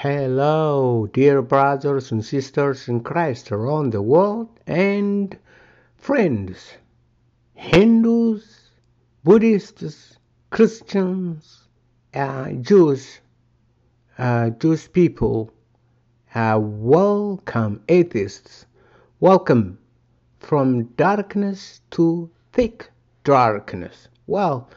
Hello, dear brothers and sisters in Christ around the world and friends, Hindus, Buddhists, Christians, uh, Jews, uh, Jewish people, uh, welcome atheists, welcome from darkness to thick darkness. Well,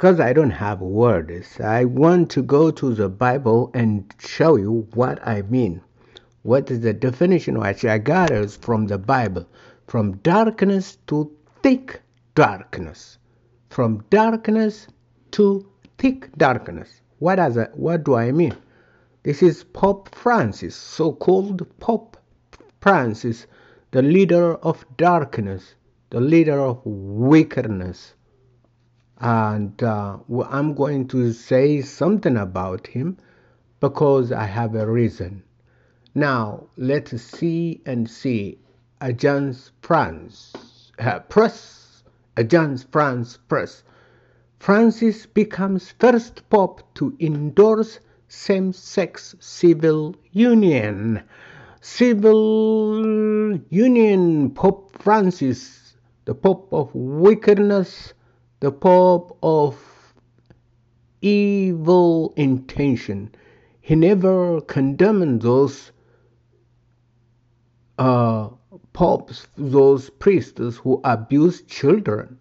because I don't have words, I want to go to the Bible and show you what I mean. What is the definition which I got is from the Bible. From darkness to thick darkness. From darkness to thick darkness. What does that, what do I mean? This is Pope Francis, so-called Pope Francis, the leader of darkness, the leader of wickedness and uh, I'm going to say something about him because I have a reason. Now, let's see and see Agence France uh, Press, Agence France Presse. Francis becomes first pope to endorse same-sex civil union. Civil union, Pope Francis, the Pope of wickedness, the Pope of evil intention. He never condemned those uh, popes, those priests who abuse children,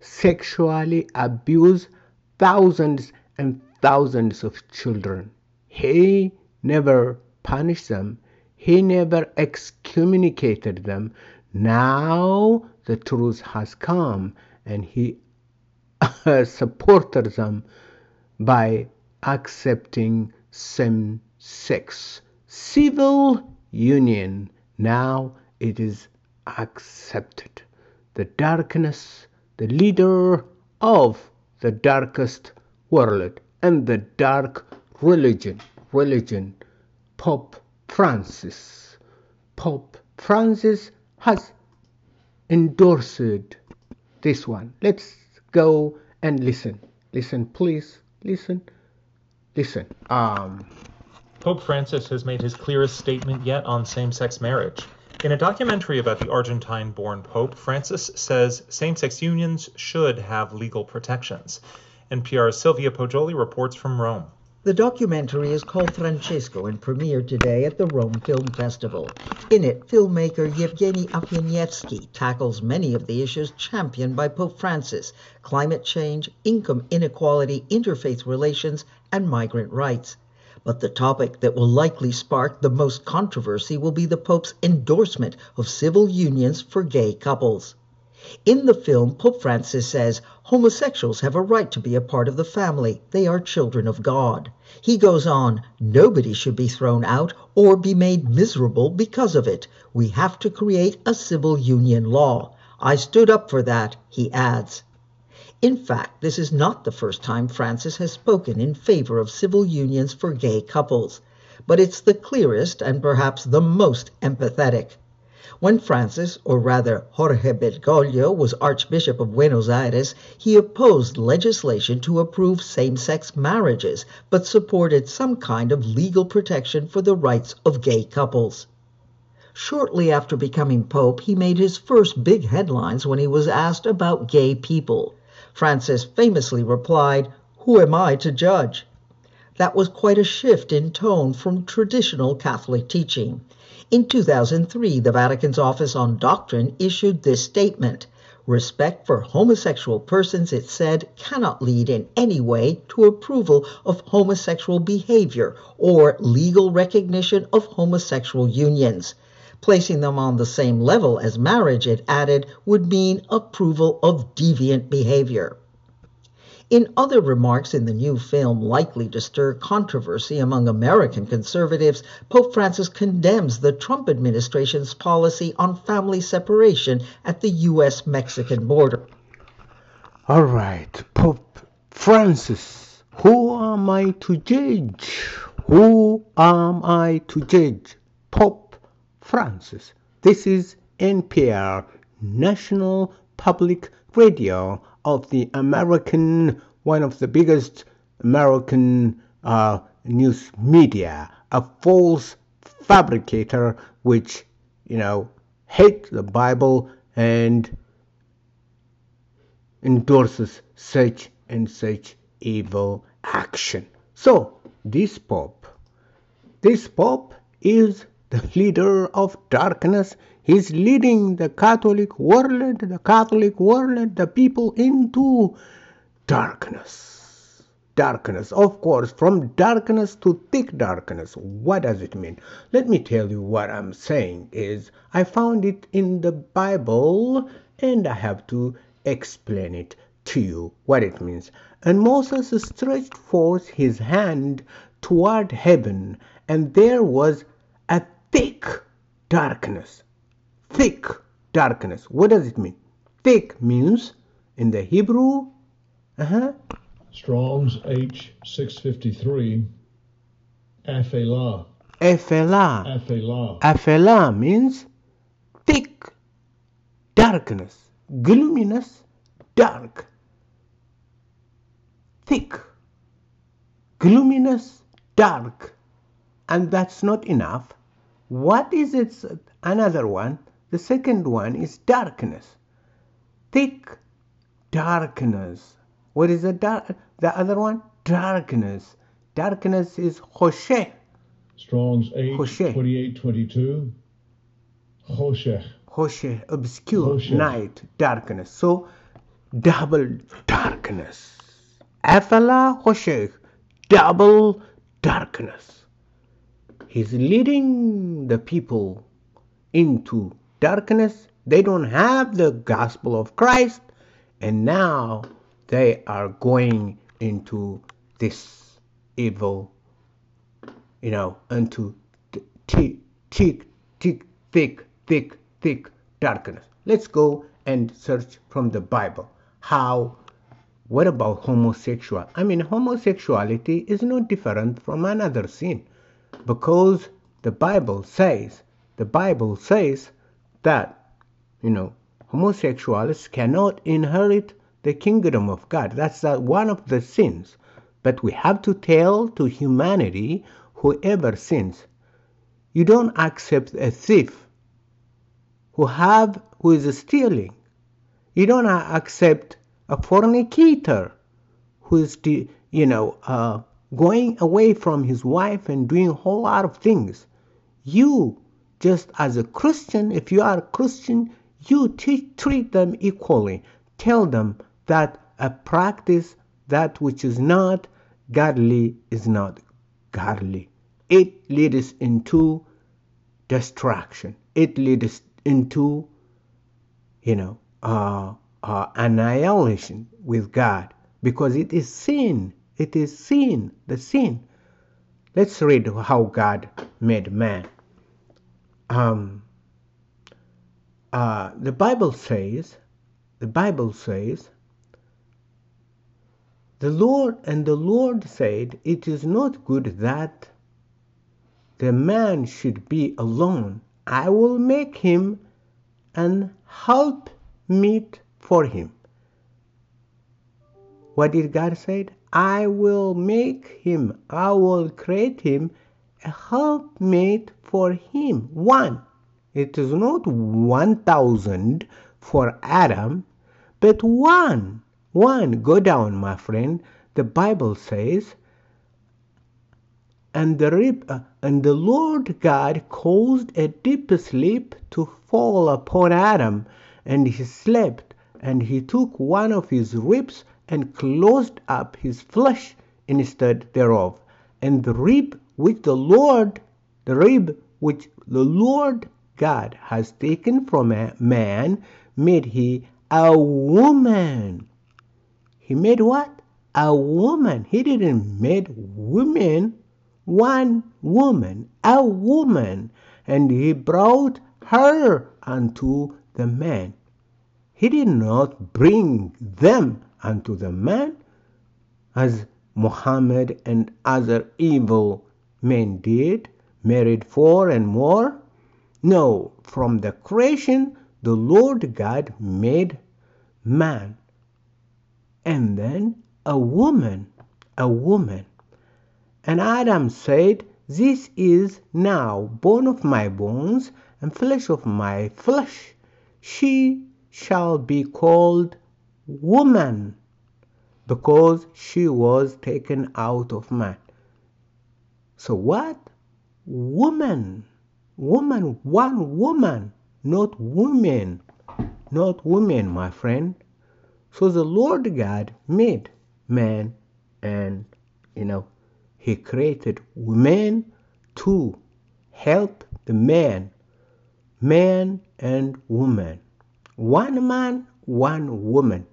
sexually abuse thousands and thousands of children. He never punished them. He never excommunicated them. Now the truth has come and he supported them by accepting same sex civil union. Now it is accepted. The darkness, the leader of the darkest world and the dark religion, religion, Pope Francis. Pope Francis has endorsed this one. Let's go and listen. Listen, please. Listen. Listen. Um, Pope Francis has made his clearest statement yet on same sex marriage. In a documentary about the Argentine born Pope, Francis says same sex unions should have legal protections. NPR's Sylvia Poggioli reports from Rome. The documentary is called Francesco and premiered today at the Rome Film Festival. In it, filmmaker Yevgeny Afineevsky tackles many of the issues championed by Pope Francis climate change, income inequality, interfaith relations, and migrant rights. But the topic that will likely spark the most controversy will be the Pope's endorsement of civil unions for gay couples. In the film, Pope Francis says homosexuals have a right to be a part of the family. They are children of God. He goes on, nobody should be thrown out or be made miserable because of it. We have to create a civil union law. I stood up for that, he adds. In fact, this is not the first time Francis has spoken in favor of civil unions for gay couples, but it's the clearest and perhaps the most empathetic. When Francis, or rather Jorge Bergoglio, was Archbishop of Buenos Aires, he opposed legislation to approve same sex marriages, but supported some kind of legal protection for the rights of gay couples. Shortly after becoming Pope, he made his first big headlines when he was asked about gay people. Francis famously replied, Who am I to judge? That was quite a shift in tone from traditional Catholic teaching. In 2003, the Vatican's Office on Doctrine issued this statement. Respect for homosexual persons, it said, cannot lead in any way to approval of homosexual behavior or legal recognition of homosexual unions. Placing them on the same level as marriage, it added, would mean approval of deviant behavior. In other remarks in the new film likely to stir controversy among American conservatives, Pope Francis condemns the Trump administration's policy on family separation at the U.S. Mexican border. all right, Pope Francis, who am I to judge? Who am I to judge? Pope Francis. This is NPR, National Public Radio of the American, one of the biggest American uh, news media, a false fabricator which, you know, hate the Bible and endorses such and such evil action. So, this Pope, this Pope is the leader of darkness. He's leading the Catholic world, the Catholic world, the people into darkness. Darkness, of course, from darkness to thick darkness. What does it mean? Let me tell you what I'm saying is I found it in the Bible and I have to explain it to you what it means. And Moses stretched forth his hand toward heaven, and there was a thick darkness. Thick darkness. What does it mean? Thick means in the Hebrew, uh-huh, Strong's H six fifty three. Aphelah. Ephelah. Aphelah. Aphelah means thick darkness, gloominess, dark, thick, gloominess, dark. And that's not enough. What is its another one? The second one is darkness. Thick darkness. What is the dark? The other one? Darkness. Darkness is Hosheh. Strong's H Hosheh. twenty eight twenty two. Hoshech. Hosheh, obscure, night, darkness. So, double darkness. Afala Hosheh, double darkness. He's leading the people into darkness. They don't have the gospel of Christ, and now they are going into this evil, you know, into th- thick, thick, thick, thick, thick, thick darkness. Let's go and search from the Bible. How, what about homosexual? I mean, homosexuality is no different from another sin because the Bible says, the Bible says that, you know, homosexuals cannot inherit the kingdom of God. That's one of the sins. But we have to tell to humanity, whoever sins, you don't accept a thief who have who is stealing. You don't accept a fornicator who is, you know, uh, going away from his wife and doing a whole lot of things. You, just as a Christian, if you are a Christian, you treat them equally. Tell them that a practice that which is not godly is not godly. It leads into destruction. It leads into, you know, uh, uh, annihilation with God because it is sin. It is sin, the sin. Let's read how God made man. Um, uh, the Bible says, the Bible says, the Lord and the Lord said, It is not good that the man should be alone. I will make him an help meet for him. What did God say? I will make him, I will create him a helpmate for him. One. It is not 1,000 for Adam, but one. One. Go down, my friend. The Bible says, and the, rib, uh, and the Lord God caused a deep sleep to fall upon Adam, and he slept, and he took one of his ribs and closed up his flesh instead thereof. And the rib which the Lord, the rib which the Lord God has taken from a man, made he a woman. He made what? A woman. He didn't made women. One woman, a woman, and he brought her unto the man. He did not bring them unto the man as Muhammad and other evil men did, married four and more. No, from the creation, the Lord God made man and then a woman, a woman. And Adam said, This is now bone of my bones and flesh of my flesh. She shall be called woman because she was taken out of man. So what? Woman. Woman, one woman, not women. Not women, my friend. So the Lord God made man and, you know, he created women to help the man, man and woman. One man, one woman.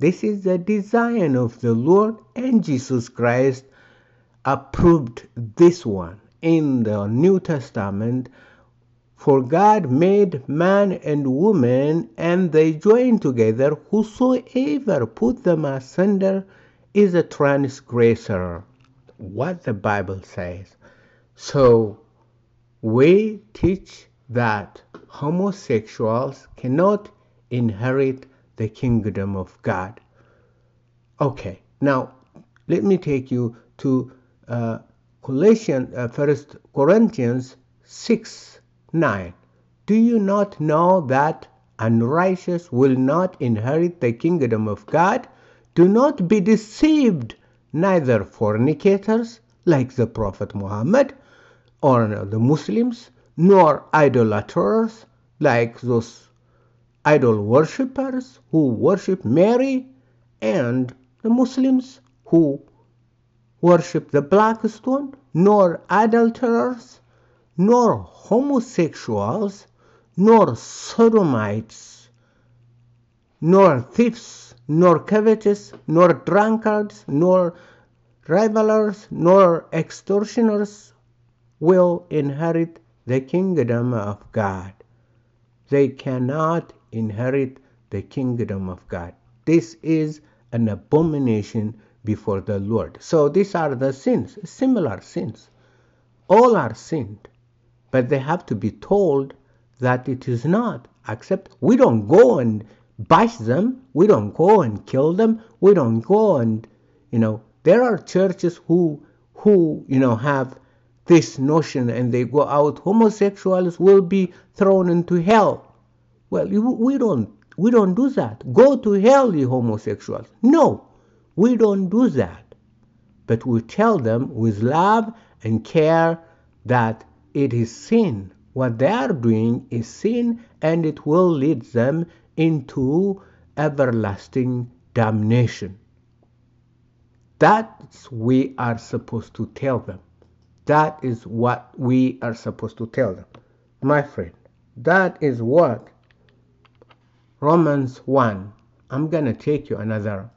This is the design of the Lord, and Jesus Christ approved this one in the New Testament. For God made man and woman, and they joined together. Whosoever put them asunder is a transgressor. What the Bible says. So we teach that homosexuals cannot inherit the kingdom of God. Okay, now let me take you to uh, Colossians, uh, First Corinthians 6 9. Do you not know that unrighteous will not inherit the kingdom of God? Do not be deceived, neither fornicators, like the Prophet Muhammad, or the Muslims, nor idolaters, like those idol worshippers who worship Mary, and the Muslims who worship the black stone, nor adulterers, nor homosexuals, nor sodomites, nor thieves, nor covetous, nor drunkards, nor revelers, nor extortioners will inherit the kingdom of God. They cannot inherit the kingdom of God. This is an abomination before the Lord. So these are the sins, similar sins. All are sinned, but they have to be told that it is not. Except we don't go and bash them, we don't go and kill them, we don't go and you know there are churches who who you know have this notion and they go out homosexuals will be thrown into hell well we don't we don't do that. Go to hell you homosexuals. No we don't do that. But we tell them with love and care that it is sin. What they are doing is sin and it will lead them into everlasting damnation. That's we are supposed to tell them. That is what we are supposed to tell them. My friend that is what romans 1 i'm going to take you another.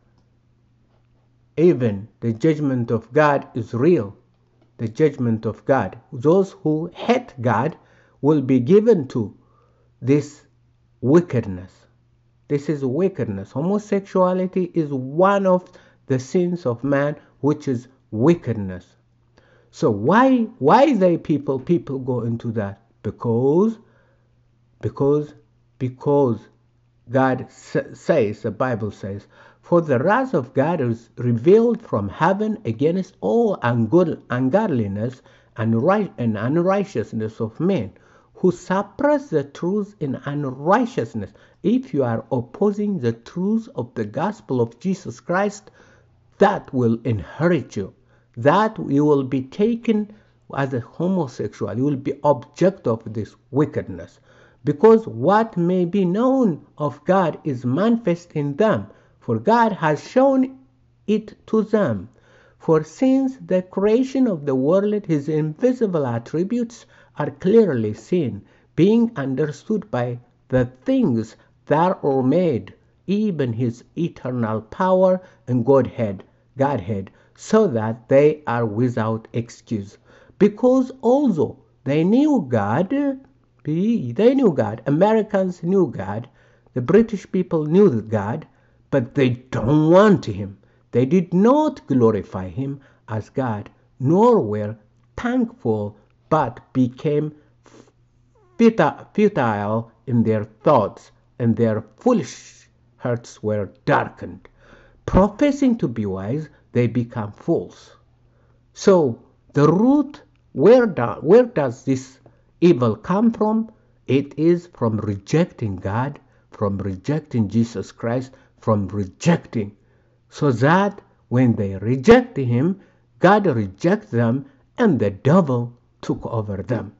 Even the judgment of god is real. The judgment of god those who hate god will be given to this wickedness. This is wickedness. Homosexuality is one of the sins of man which is wickedness. So why why they people people go into that? Because because because god says the bible says for the wrath of god is revealed from heaven against all ungodliness and right and unrighteousness of men who suppress the truth in unrighteousness. If you are opposing the truth of the gospel of jesus christ that will inherit you. That you will be taken as a homosexual. You will be object of this wickedness because what may be known of god is manifest in them for god has shown it to them for since the creation of the world his invisible attributes are clearly seen being understood by the things that are made even his eternal power and godhead godhead so that they are without excuse. Because although they knew God, they knew God, Americans knew God, the British people knew God, but they don't want Him. They did not glorify Him as God, nor were thankful, but became futile in their thoughts, and their foolish hearts were darkened. Professing to be wise, they become fools. So The root, where, do, where does this evil come from? It is from rejecting God, from rejecting Jesus Christ, from rejecting. So that when they reject Him, God rejects them and the devil took over them.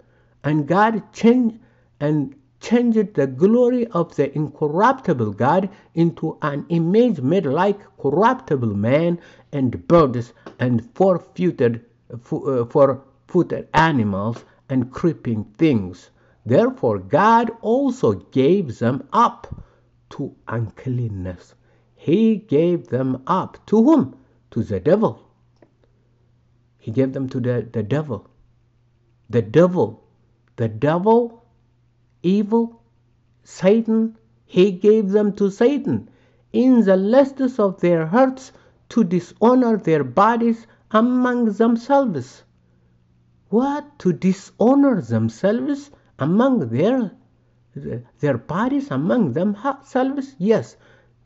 And God changed and changed the glory of the incorruptible God into an image made like corruptible man and birds and four-footed uh, four-footed animals and creeping things. Therefore God also gave them up to uncleanness. He gave them up to whom? To the devil. He gave them to the, the devil. The devil. The devil, evil, Satan, he gave them to Satan in the lusts of their hearts to dishonor their bodies among themselves. What? To dishonor themselves among their their bodies among themselves? Yes,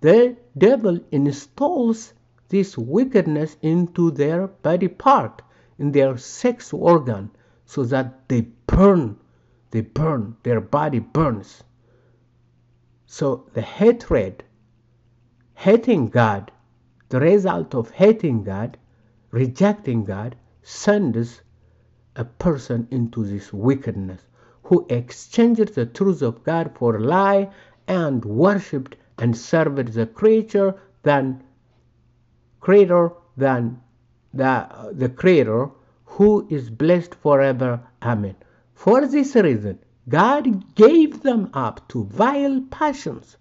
the devil installs this wickedness into their body part, in their sex organ, so that they burn, they burn, their body burns. So the hatred, hating God, the result of hating God, rejecting God, sends a person into this wickedness who exchanged the truth of God for a lie and worshipped and served the creature than creator than the, the creator who is blessed forever. Amen. For this reason, God gave them up to vile passions,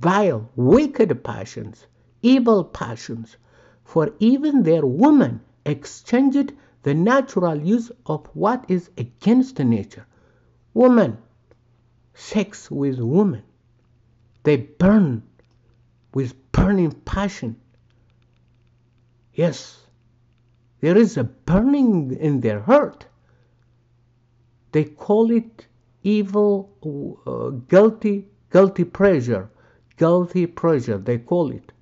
vile, wicked passions, evil passions, for even their women exchanged the natural use of what is against nature. Woman, sex with woman, they burn with burning passion. Yes, there is a burning in their heart. They call it evil, uh, guilty, guilty pleasure, guilty pleasure. They call it.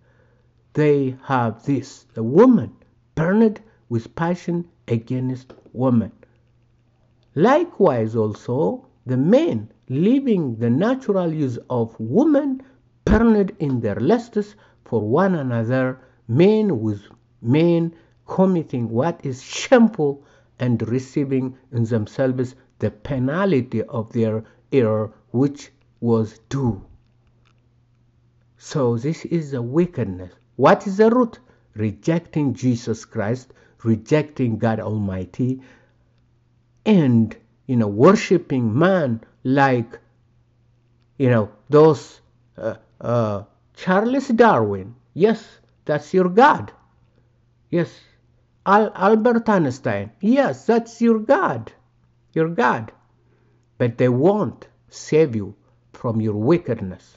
They have this. The woman burned with passion against woman. Likewise, also the men leaving the natural use of woman burned in their lusts for one another, men with men committing what is shameful and receiving in themselves the penalty of their error which was due. So this is the wickedness. What is the root? Rejecting Jesus Christ, rejecting God Almighty, and you know worshiping man like you know those uh, uh, Charles Darwin. Yes, that's your God. Yes, Al- Albert Einstein. Yes, that's your God your God, but they won't save you from your wickedness.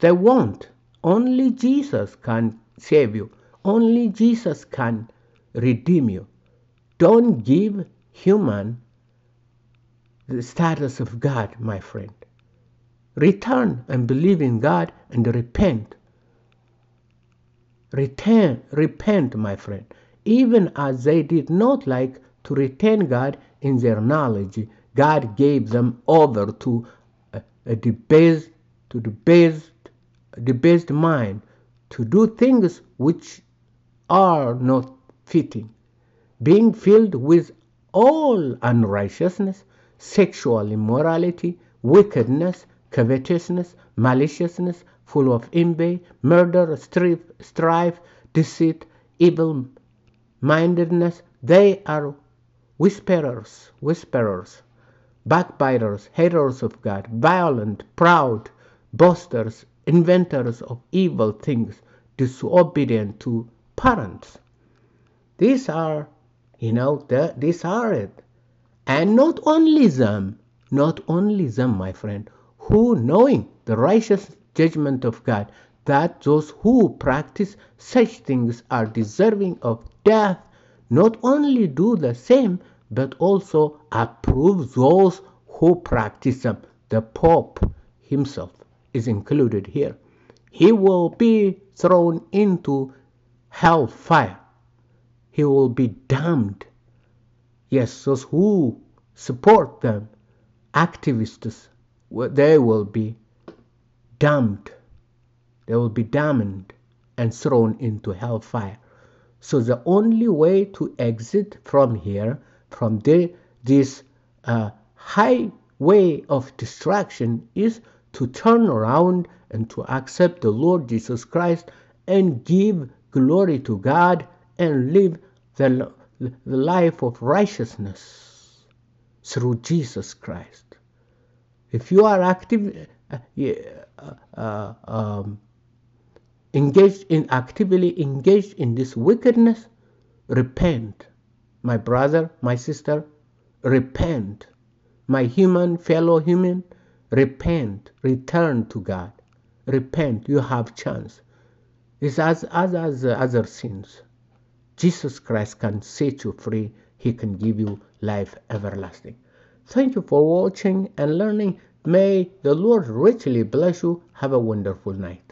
They won't. Only Jesus can save you. Only Jesus can redeem you. Don't give human the status of God, my friend. Return and believe in God and repent. Return, repent, my friend, even as they did not like to retain God in their knowledge, God gave them over to a, a debased, to debased, debased mind to do things which are not fitting, being filled with all unrighteousness, sexual immorality, wickedness, covetousness, maliciousness, full of envy, murder, strife, deceit, evil mindedness. They are whisperers, whisperers, backbiters, haters of God, violent, proud, boasters, inventors of evil things, disobedient to parents. These are, you know, the, these are it. And not only them, not only them, my friend, who knowing the righteous judgment of God, that those who practice such things are deserving of death, not only do the same, but also approve those who practice them. The Pope himself is included here. He will be thrown into hell fire. He will be damned Yes, those who support them, activists, they will be damned. They will be damned and thrown into hellfire. So the only way to exit from here, from the, this uh, high way of distraction, is to turn around and to accept the Lord Jesus Christ and give glory to God and live the, the life of righteousness through Jesus Christ. If you are active, uh, uh, um, engaged in actively engaged in this wickedness, repent. My brother, my sister, repent. My human fellow human, repent. Return to God. Repent. You have chance. It's as, as, as other sins. Jesus Christ can set you free. He can give you life everlasting. Thank you for watching and learning. May the Lord richly bless you. Have a wonderful night.